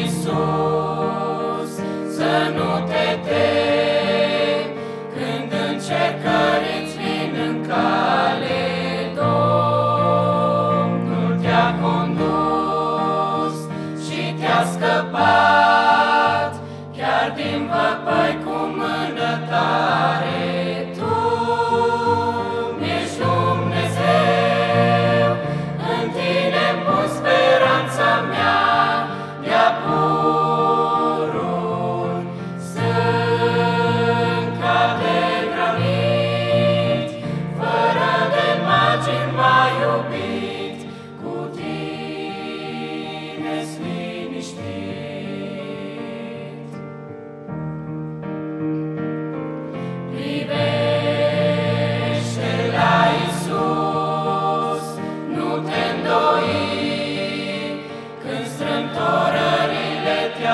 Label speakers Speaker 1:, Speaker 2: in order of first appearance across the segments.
Speaker 1: Iisus, să nu te temi când încercări îți vin în cale. Domnul te-a condus și te-a scăpat.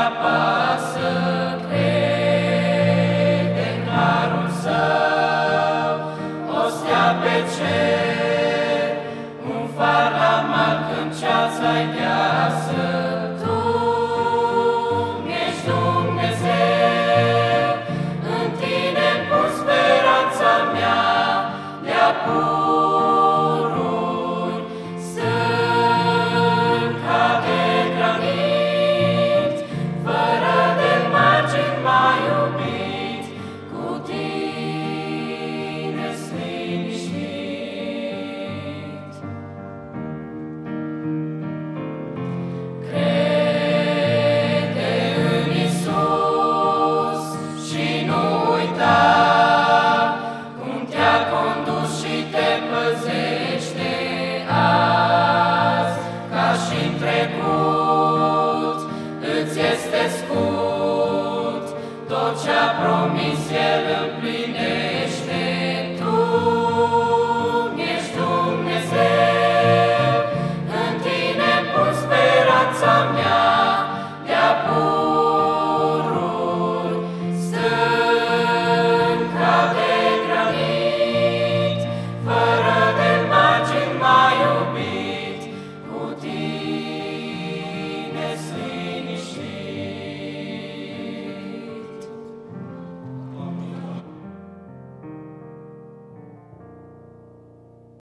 Speaker 1: Papa. I promise you.